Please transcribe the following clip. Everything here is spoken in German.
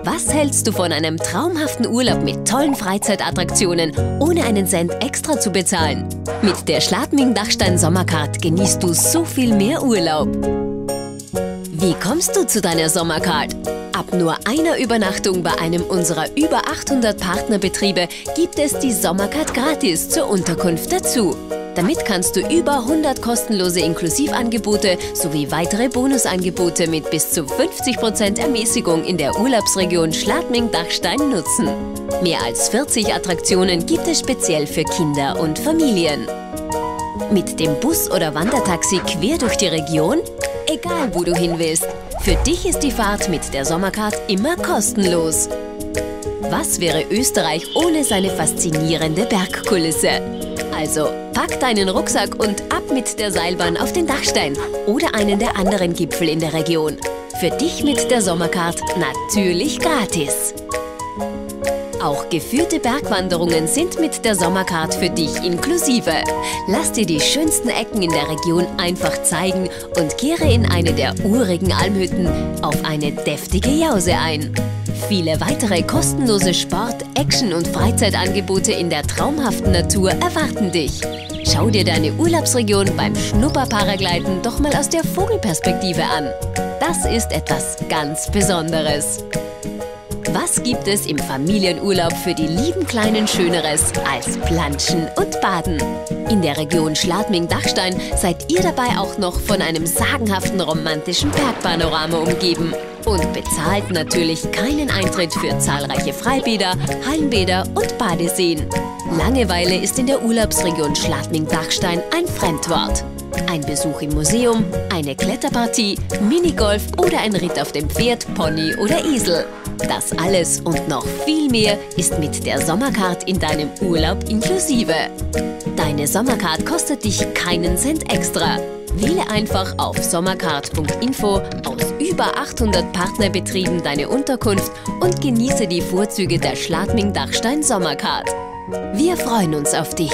Was hältst du von einem traumhaften Urlaub mit tollen Freizeitattraktionen, ohne einen Cent extra zu bezahlen? Mit der Schladming Dachstein Sommercard genießt du so viel mehr Urlaub. Wie kommst du zu deiner Sommercard? Ab nur einer Übernachtung bei einem unserer über 800 Partnerbetriebe gibt es die Sommercard gratis zur Unterkunft dazu. Damit kannst du über 100 kostenlose Inklusivangebote sowie weitere Bonusangebote mit bis zu 50% Ermäßigung in der Urlaubsregion Schladming-Dachstein nutzen. Mehr als 40 Attraktionen gibt es speziell für Kinder und Familien. Mit dem Bus oder Wandertaxi quer durch die Region? Egal, wo du hin willst. Für dich ist die Fahrt mit der Sommercard immer kostenlos. Was wäre Österreich ohne seine faszinierende Bergkulisse? Also pack deinen Rucksack und ab mit der Seilbahn auf den Dachstein oder einen der anderen Gipfel in der Region. Für dich mit der Sommercard natürlich gratis. Auch geführte Bergwanderungen sind mit der Sommercard für dich inklusive. Lass dir die schönsten Ecken in der Region einfach zeigen und kehre in eine der urigen Almhütten auf eine deftige Jause ein. Viele weitere kostenlose Sport-, Action- und Freizeitangebote in der traumhaften Natur erwarten dich. Schau dir deine Urlaubsregion beim Schnupperparagleiten doch mal aus der Vogelperspektive an. Das ist etwas ganz Besonderes. Was gibt es im Familienurlaub für die lieben Kleinen Schöneres als Planschen und Baden? In der Region Schladming-Dachstein seid ihr dabei auch noch von einem sagenhaften romantischen Bergpanorama umgeben. Und bezahlt natürlich keinen Eintritt für zahlreiche Freibäder, Hallenbäder und Badeseen. Langeweile ist in der Urlaubsregion Schladming-Dachstein ein Fremdwort. Ein Besuch im Museum, eine Kletterpartie, Minigolf oder ein Ritt auf dem Pferd, Pony oder Esel. Das alles und noch viel mehr ist mit der Sommercard in deinem Urlaub inklusive. Deine Sommercard kostet dich keinen Cent extra. Wähle einfach auf sommercard.info aus über 800 Partnerbetrieben deine Unterkunft und genieße die Vorzüge der Schladming-Dachstein Sommercard. Wir freuen uns auf dich.